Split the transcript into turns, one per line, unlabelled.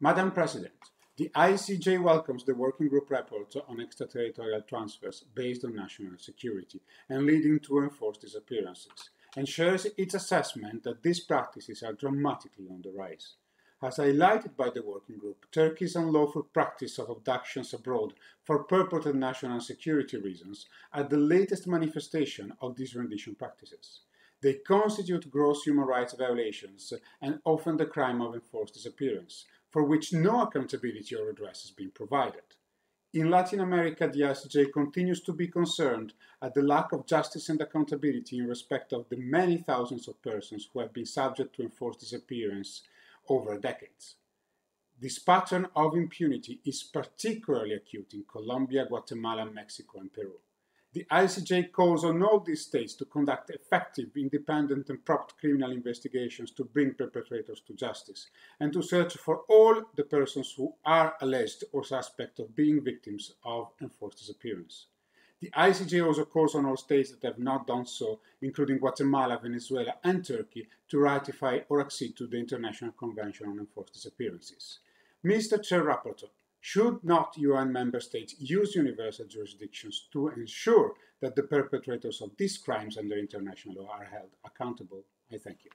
Madam President, the ICJ welcomes the Working Group report on extraterritorial transfers based on national security and leading to enforced disappearances, and shares its assessment that these practices are dramatically on the rise. As highlighted by the Working Group, Turkey's unlawful practice of abductions abroad for purported national security reasons are the latest manifestation of these rendition practices. They constitute gross human rights violations and often the crime of enforced disappearance, for which no accountability or redress has been provided. In Latin America, the ICJ continues to be concerned at the lack of justice and accountability in respect of the many thousands of persons who have been subject to enforced disappearance over decades. This pattern of impunity is particularly acute in Colombia, Guatemala, Mexico, and Peru. The ICJ calls on all these states to conduct effective, independent, and prompt criminal investigations to bring perpetrators to justice and to search for all the persons who are alleged or suspect of being victims of enforced disappearance. The ICJ also calls on all states that have not done so, including Guatemala, Venezuela, and Turkey, to ratify or accede to the International Convention on Enforced Disappearances. Mr. Chair Rapporteur, should not UN member states use universal jurisdictions to ensure that the perpetrators of these crimes under international law are held accountable? I thank you.